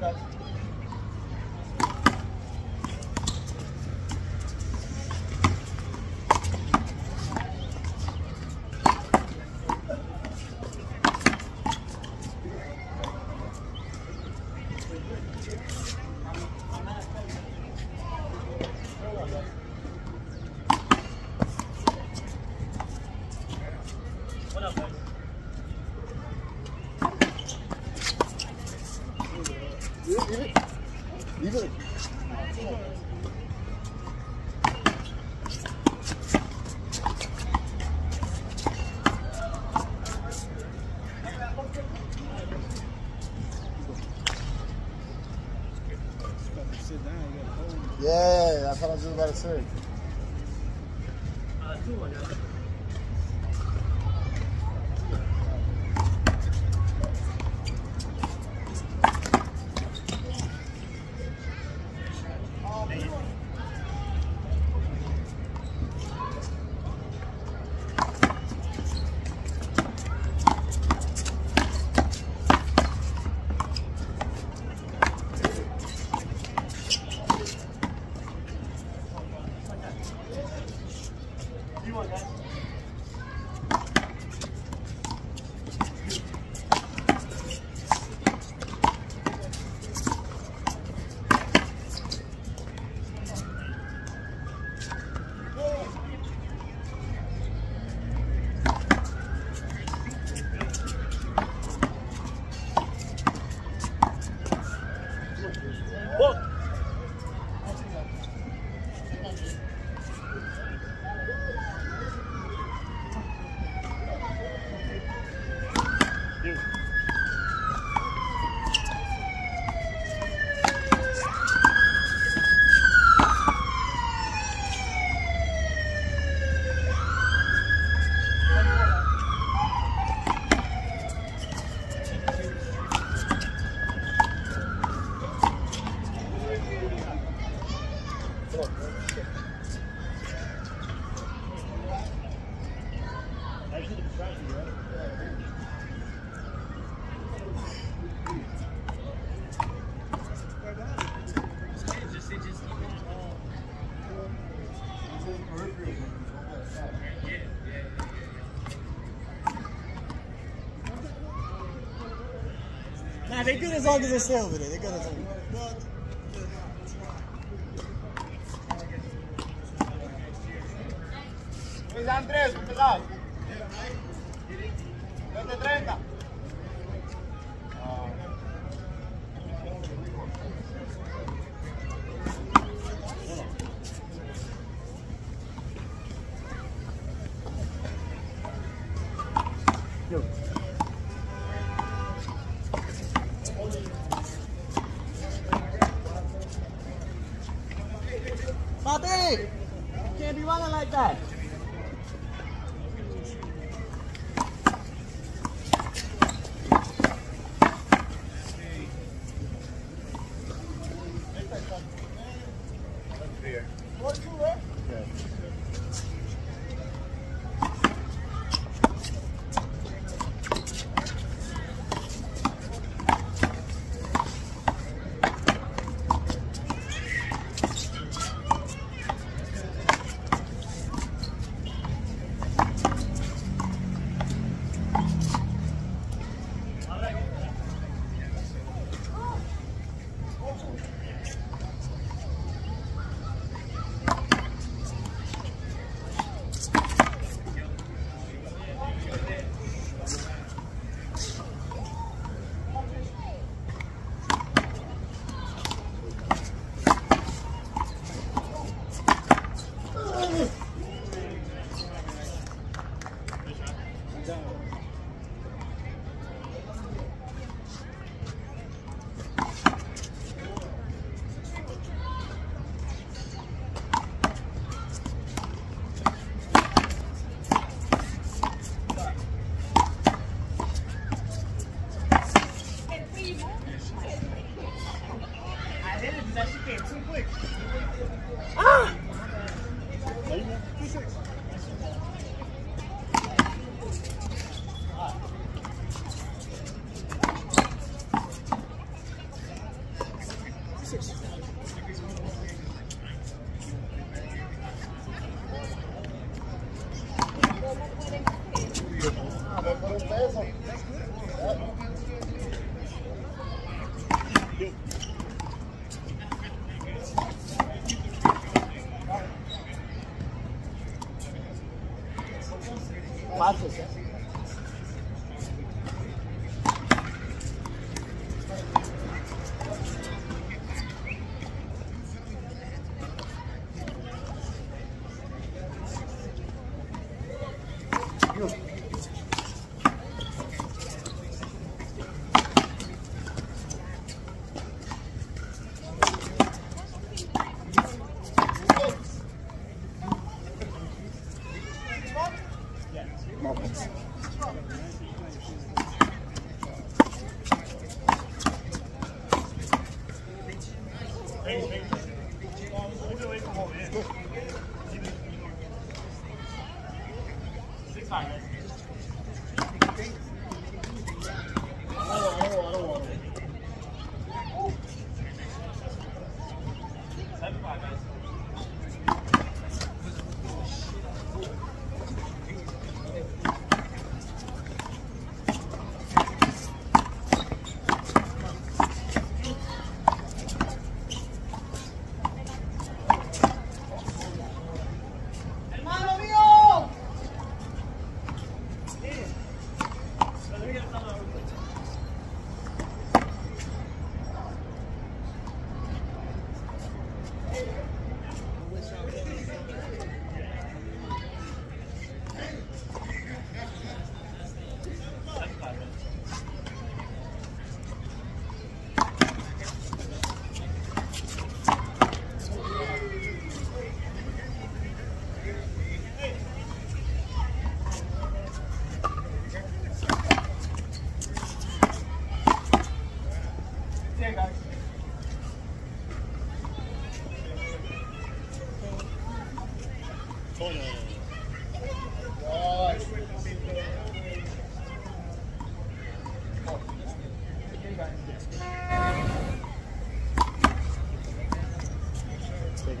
guys. What up, guys? Leave it, leave it. Leave it. Sit down, you gotta hold it. Yeah, that's what I was just about to say. You want guys? good as long as they stay over there. They're good as long. Luis Andrés, empezado. 20-30. Go.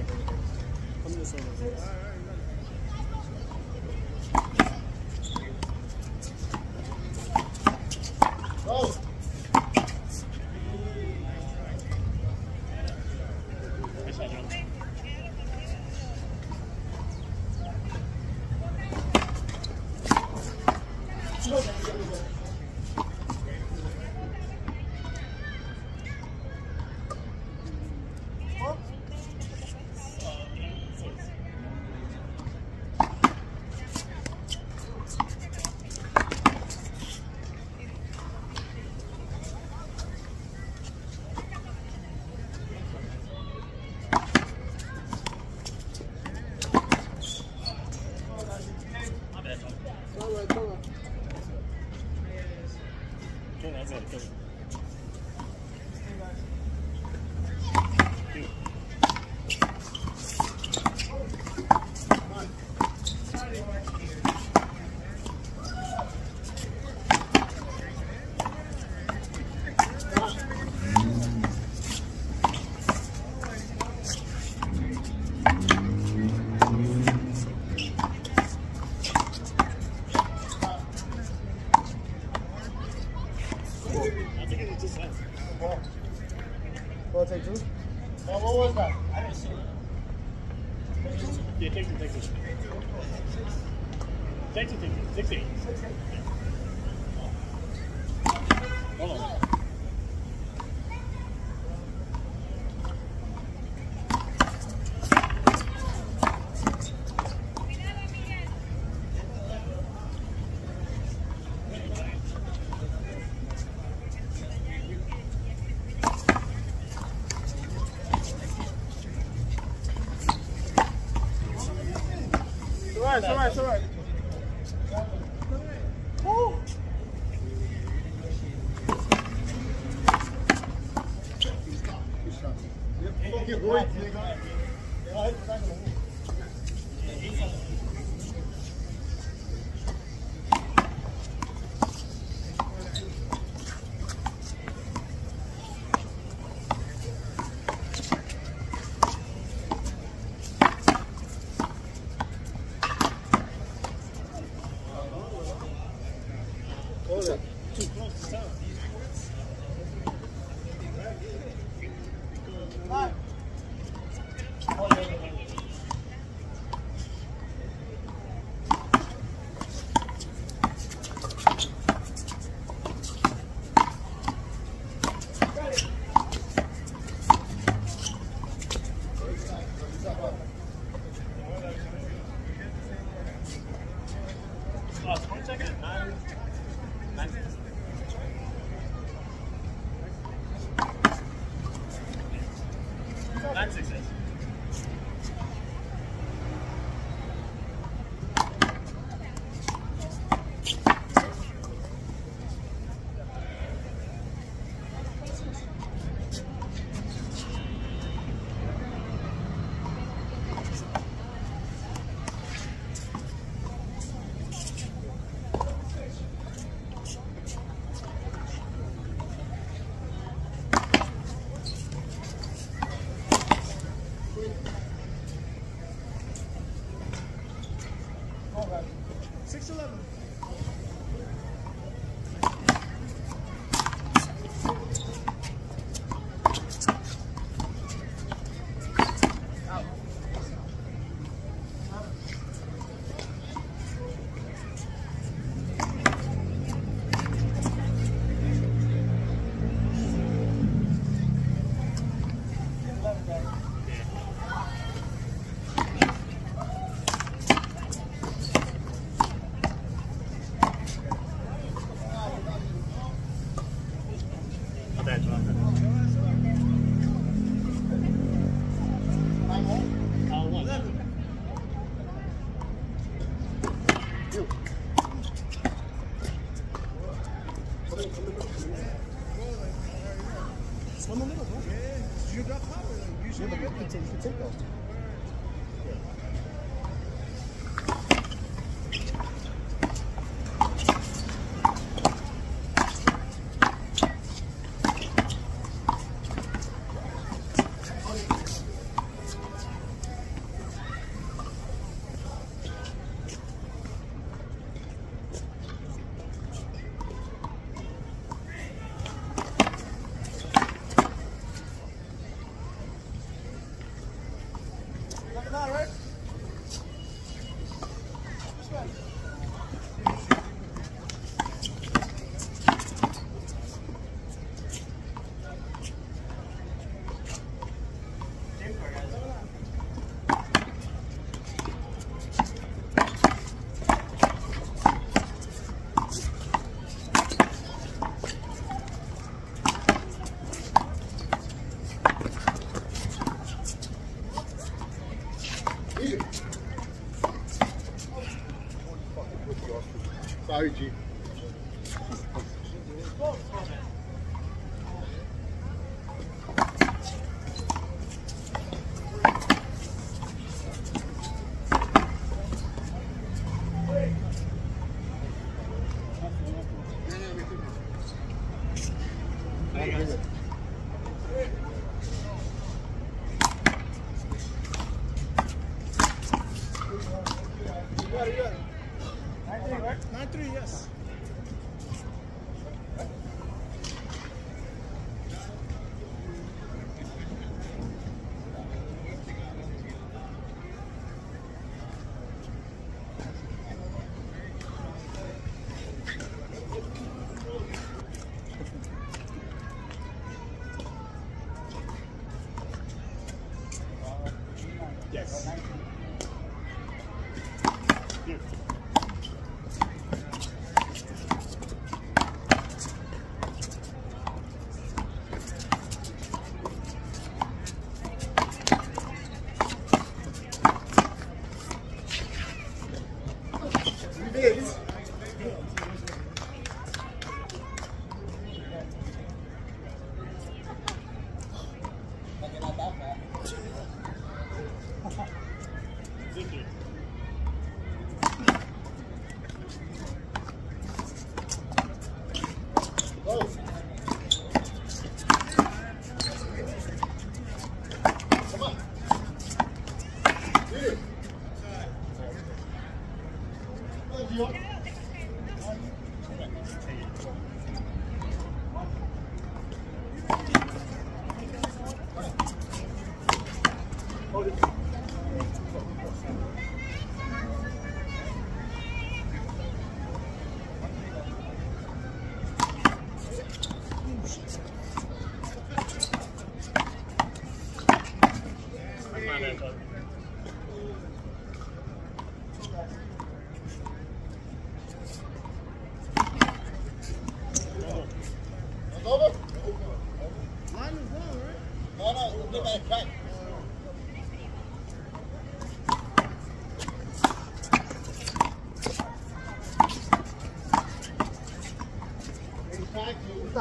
I think it just us. Ball. Take two. Oh, what was that? I didn't see it. Yeah, take two, take two. Take two, take two. Six eight. Hold on. It's all right, it's all right, it's all right. Que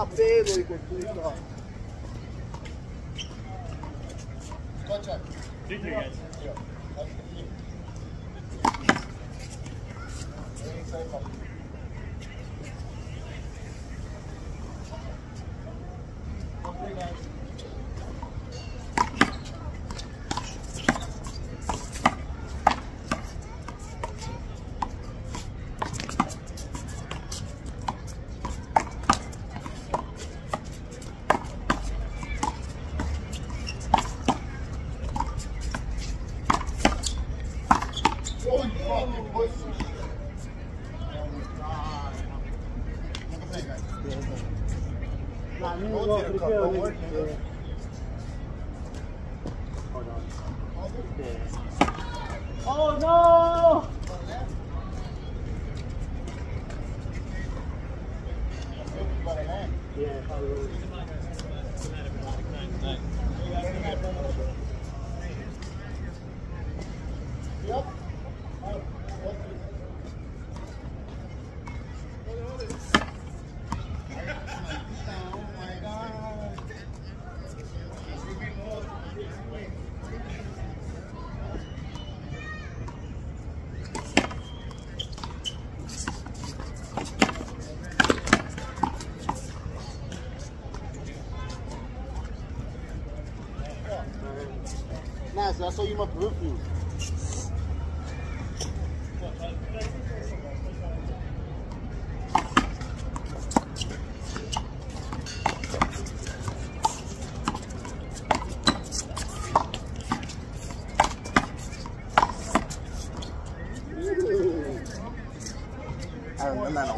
pelo e cultura. Tchau, tchau. 我有门奶。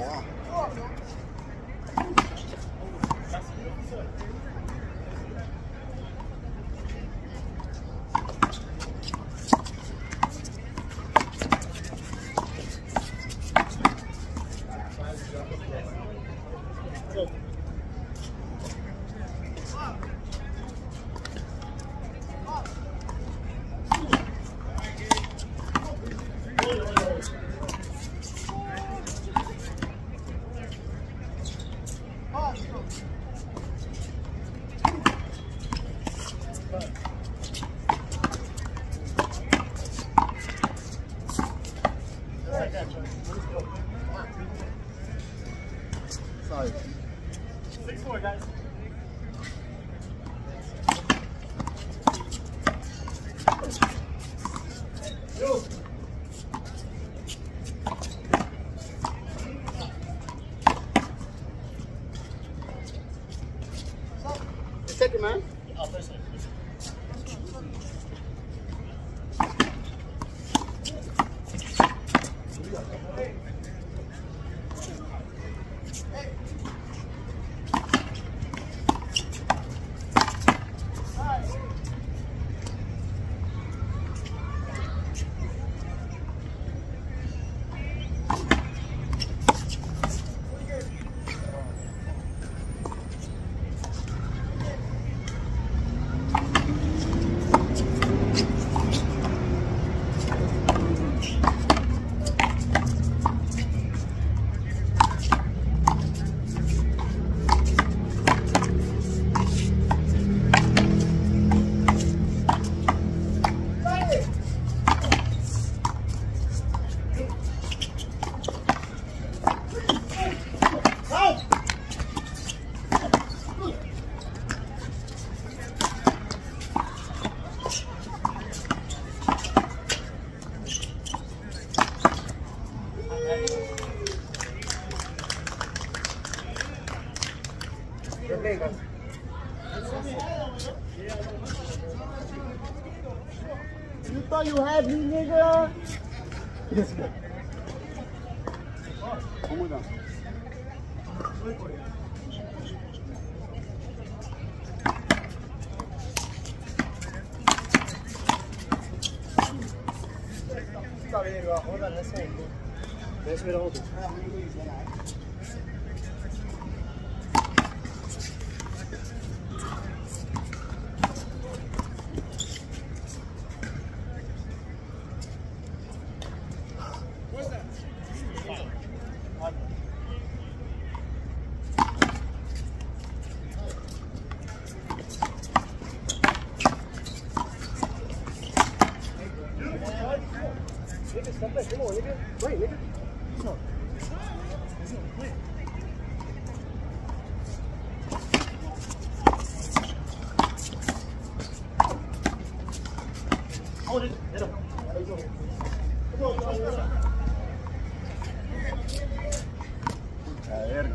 Best weer altijd. A ver,